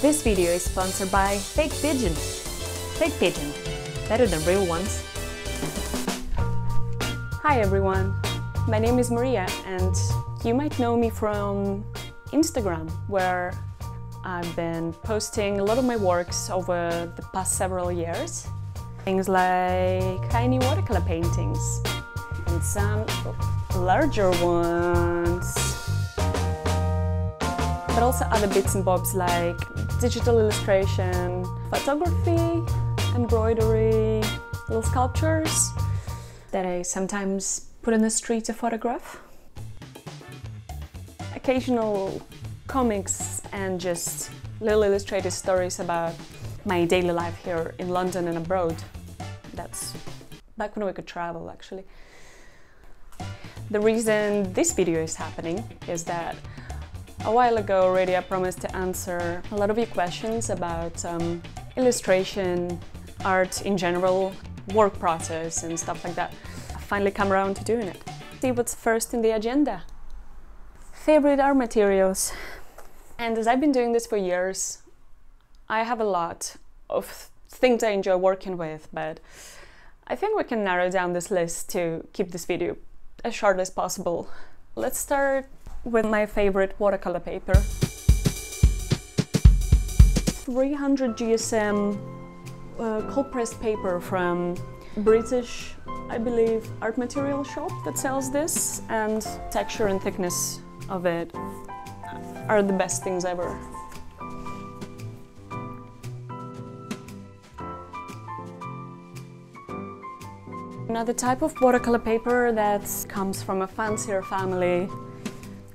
This video is sponsored by Fake Pigeon. Fake Pigeon, better than real ones. Hi everyone, my name is Marija and you might know me from Instagram where I've been posting a lot of my works over the past several years. Things like tiny watercolor paintings and some larger ones. But also other bits and bobs like digital illustration, photography, embroidery, little sculptures that I sometimes put in the street to photograph. Occasional comics and just little illustrated stories about my daily life here in London and abroad. That's back when we could travel actually. The reason this video is happening is that a while ago already I promised to answer a lot of your questions about um, illustration, art in general, work process and stuff like that. I finally come around to doing it. See what's first in the agenda. Favorite art materials. And as I've been doing this for years, I have a lot of things I enjoy working with, but I think we can narrow down this list to keep this video as short as possible. Let's start with my favorite watercolor paper. 300 GSM uh, cold pressed paper from British, I believe, art material shop that sells this and texture and thickness of it are the best things ever. Another type of watercolor paper that comes from a fancier family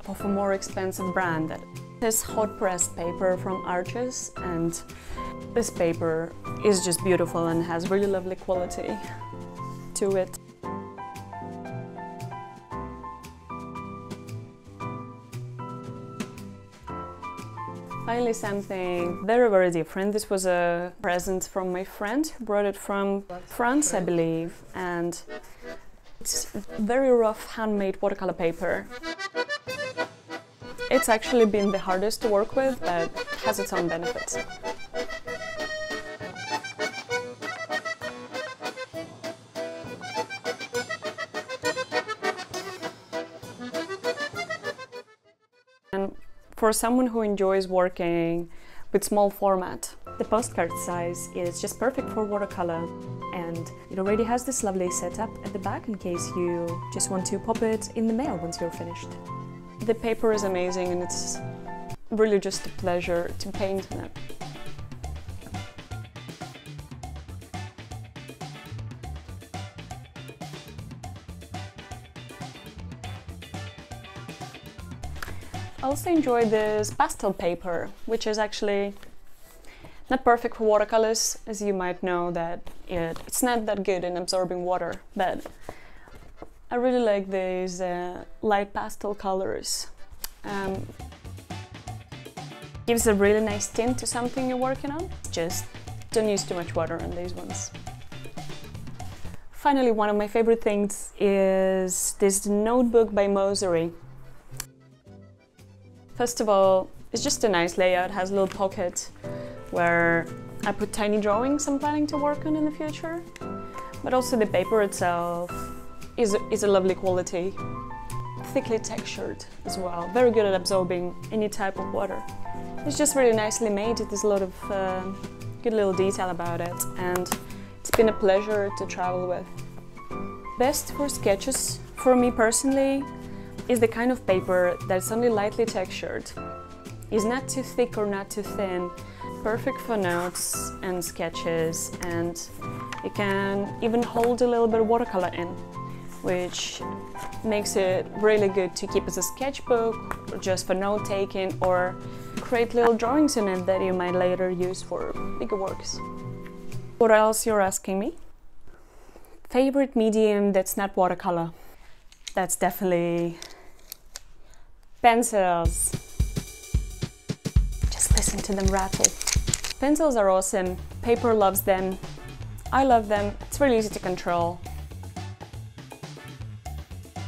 of a more expensive brand. This hot pressed paper from Arches and this paper is just beautiful and has really lovely quality to it. Finally something very very different. This was a present from my friend who brought it from France I believe and it's very rough handmade watercolor paper. It's actually been the hardest to work with, but has its own benefits. And for someone who enjoys working with small format, the postcard size is just perfect for watercolor and it already has this lovely setup at the back in case you just want to pop it in the mail once you're finished. The paper is amazing and it's really just a pleasure to paint on it. I also enjoy this pastel paper, which is actually not perfect for watercolors, as you might know that it, it's not that good in absorbing water, but I really like these uh, light pastel colors. Um, gives a really nice tint to something you're working on. Just don't use too much water on these ones. Finally, one of my favorite things is this notebook by Moseri. First of all, it's just a nice layout, has a little pocket where I put tiny drawings I'm planning to work on in the future. But also the paper itself is, is a lovely quality. Thickly textured as well, very good at absorbing any type of water. It's just really nicely made, there's a lot of uh, good little detail about it and it's been a pleasure to travel with. Best for sketches, for me personally, is the kind of paper that's only lightly textured. It's not too thick or not too thin, perfect for notes and sketches and it can even hold a little bit of watercolor in which makes it really good to keep as a sketchbook just for note taking or create little drawings in it that you might later use for bigger works. What else you're asking me? Favorite medium that's not watercolor? That's definitely pencils. Just listen to them rattle. Pencils are awesome, paper loves them, I love them, it's really easy to control.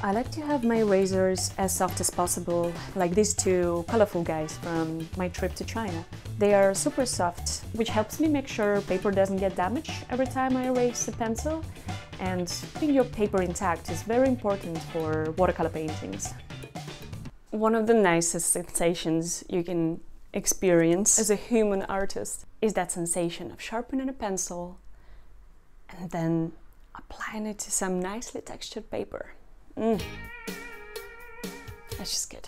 I like to have my razors as soft as possible, like these two colorful guys from my trip to China. They are super soft, which helps me make sure paper doesn't get damaged every time I erase the pencil. And keeping your paper intact is very important for watercolor paintings. One of the nicest sensations you can experience as a human artist is that sensation of sharpening a pencil and then applying it to some nicely textured paper. Mm. That's just good.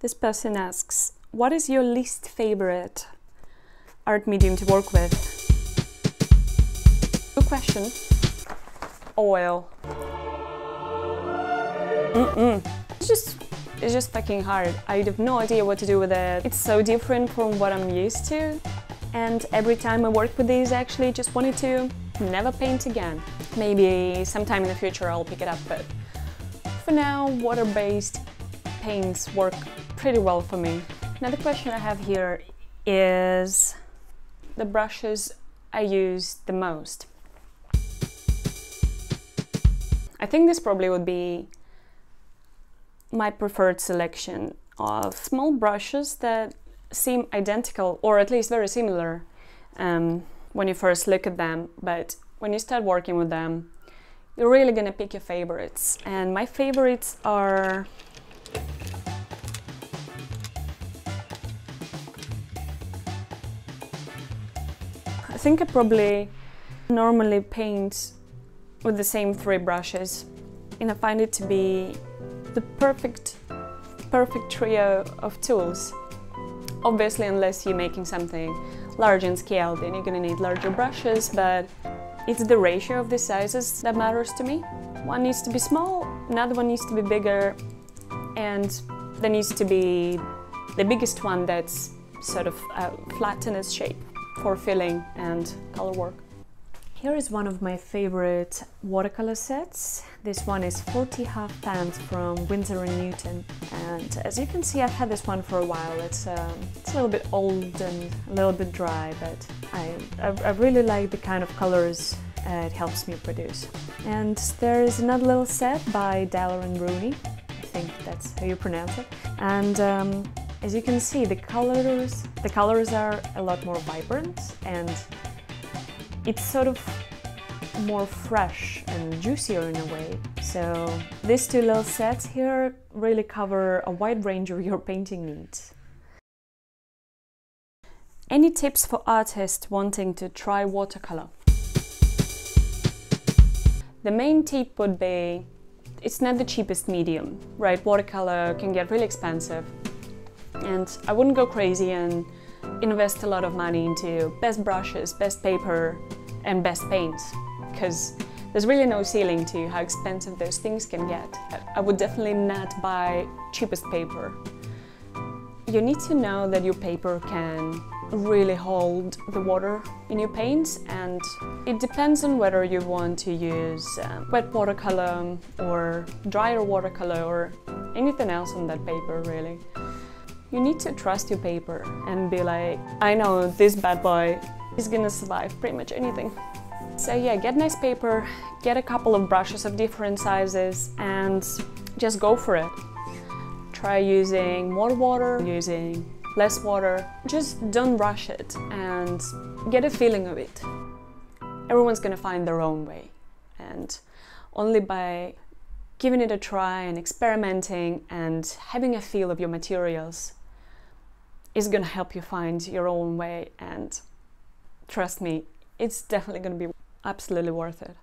This person asks, what is your least favorite art medium to work with? Good question. Oil. Mm-mm. It's just it's just fucking hard. I have no idea what to do with it. It's so different from what I'm used to. And every time I work with these, I actually just wanted to never paint again. Maybe sometime in the future I'll pick it up, but for now, water-based paints work pretty well for me. Another question I have here is the brushes I use the most. I think this probably would be my preferred selection of small brushes that seem identical or at least very similar um, when you first look at them, but when you start working with them, you're really gonna pick your favorites. And my favorites are I think I probably normally paint with the same three brushes and I find it to be the perfect, perfect trio of tools. Obviously, unless you're making something large in scale, then you're gonna need larger brushes, but it's the ratio of the sizes that matters to me. One needs to be small, another one needs to be bigger, and there needs to be the biggest one that's sort of uh, in its shape for filling and color work. Here is one of my favorite watercolor sets. This one is 40 half pans from Winsor & Newton and as you can see I've had this one for a while. It's, um, it's a little bit old and a little bit dry but I, I, I really like the kind of colors uh, it helps me produce. And there is another little set by Daler and Rooney, I think that's how you pronounce it. And um, as you can see, the colors, the colors are a lot more vibrant and it's sort of more fresh and juicier in a way. So these two little sets here really cover a wide range of your painting needs. Any tips for artists wanting to try watercolor? The main tip would be it's not the cheapest medium, right? Watercolor can get really expensive and I wouldn't go crazy and invest a lot of money into best brushes, best paper, and best paints, because there's really no ceiling to how expensive those things can get. I would definitely not buy cheapest paper. You need to know that your paper can really hold the water in your paints and it depends on whether you want to use um, wet watercolor or drier watercolor or anything else on that paper really. You need to trust your paper and be like, I know this bad boy is gonna survive pretty much anything. So yeah, get nice paper, get a couple of brushes of different sizes and just go for it. Try using more water, using less water. Just don't rush it and get a feeling of it. Everyone's gonna find their own way and only by giving it a try and experimenting and having a feel of your materials is going to help you find your own way and trust me it's definitely going to be absolutely worth it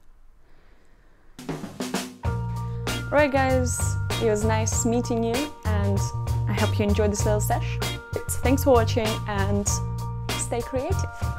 Alright guys, it was nice meeting you and I hope you enjoyed this little sesh. Thanks for watching and stay creative.